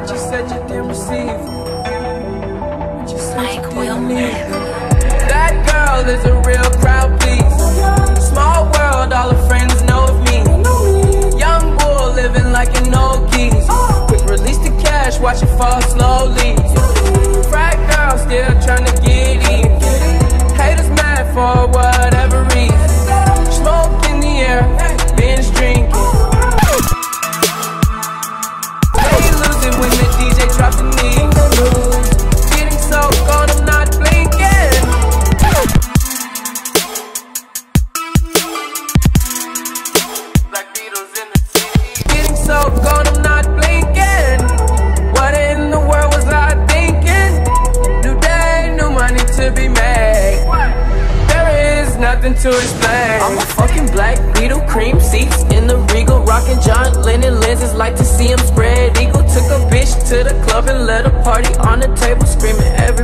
but you said you didn't receive. But you said Mike you will didn't live. That girl is a real crowd, please. Small world, all her friends know of me. Young bull living like an old geese. Quick release the cash, watch it fall slowly. Be made. There is nothing to explain. I'm a fucking black Beatle, cream seats in the regal, rocking John Lennon lenses, like to see him spread eagle. Took a bitch to the club and let a party on the table, screaming everybody.